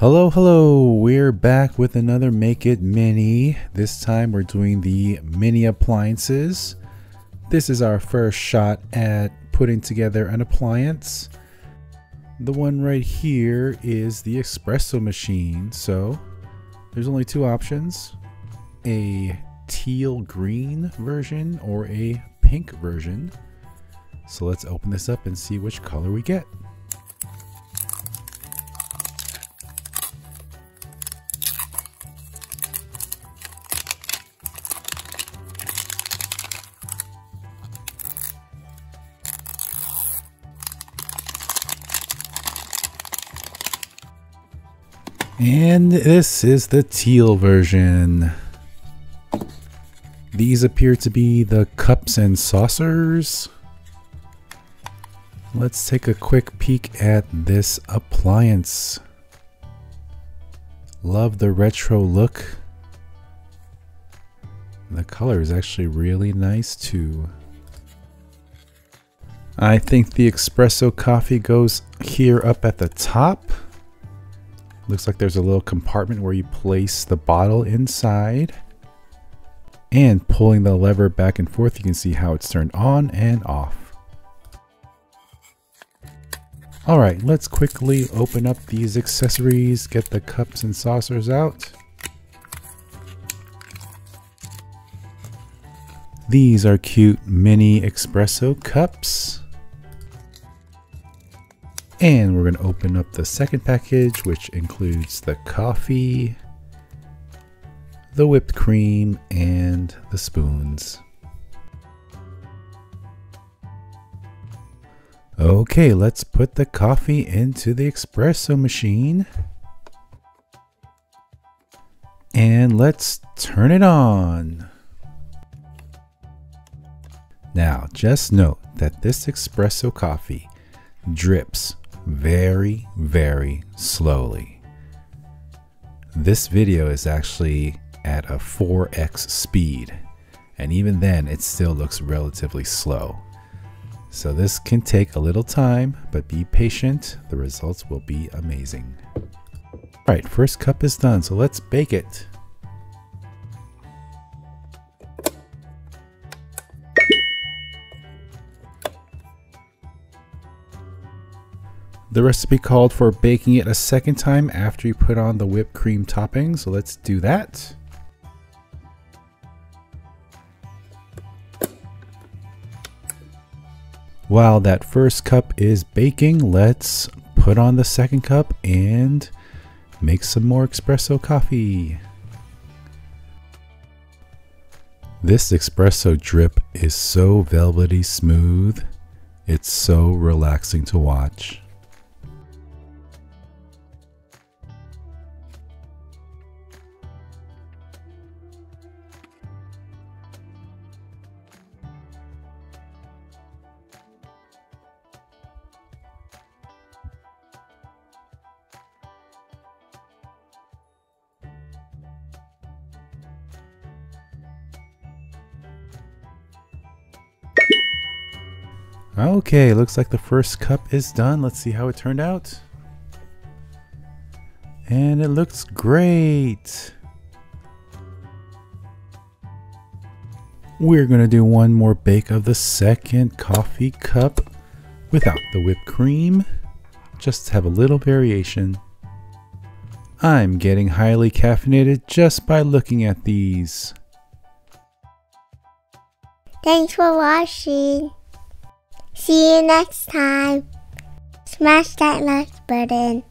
Hello, hello. We're back with another Make It Mini. This time we're doing the mini appliances. This is our first shot at putting together an appliance. The one right here is the espresso machine. So there's only two options, a teal green version or a pink version. So let's open this up and see which color we get. And this is the teal version. These appear to be the cups and saucers. Let's take a quick peek at this appliance. Love the retro look. The color is actually really nice too. I think the espresso coffee goes here up at the top. Looks like there's a little compartment where you place the bottle inside. And pulling the lever back and forth, you can see how it's turned on and off. Alright, let's quickly open up these accessories, get the cups and saucers out. These are cute mini espresso cups. And we're going to open up the second package, which includes the coffee, the whipped cream, and the spoons. Okay, let's put the coffee into the espresso machine. And let's turn it on. Now, just note that this espresso coffee drips very, very slowly. This video is actually at a 4x speed, and even then it still looks relatively slow. So this can take a little time, but be patient, the results will be amazing. Alright, first cup is done, so let's bake it. The recipe called for baking it a second time after you put on the whipped cream topping, so let's do that. While that first cup is baking, let's put on the second cup and make some more espresso coffee. This espresso drip is so velvety smooth. It's so relaxing to watch. Okay, looks like the first cup is done. Let's see how it turned out. And it looks great. We're going to do one more bake of the second coffee cup without the whipped cream, just to have a little variation. I'm getting highly caffeinated just by looking at these. Thanks for watching. See you next time. Smash that like button.